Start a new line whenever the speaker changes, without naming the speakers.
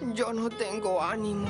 Yo no tengo ánimo.